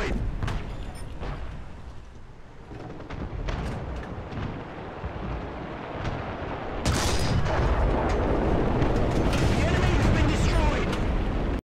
destroyed!